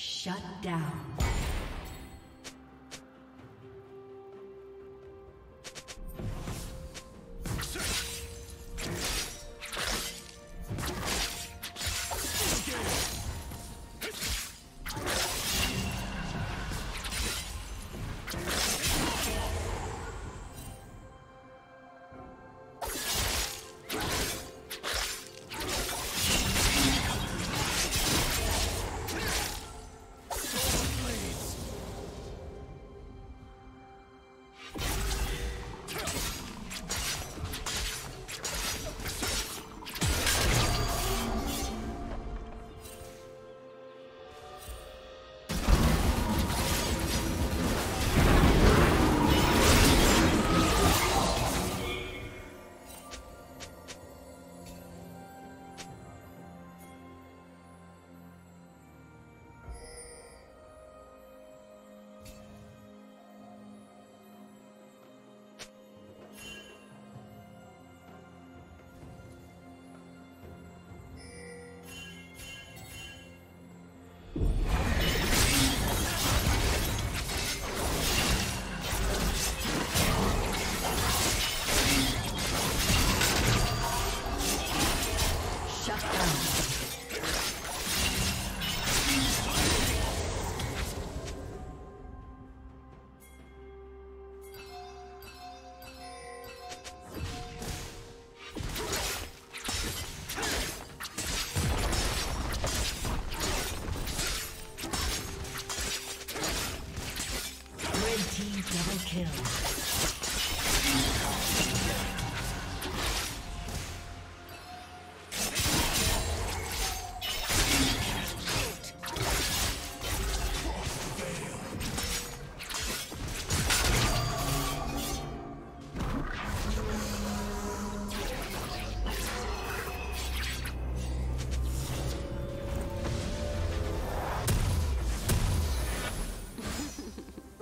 Shut down.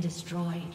Destroyed.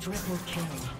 Triple kill.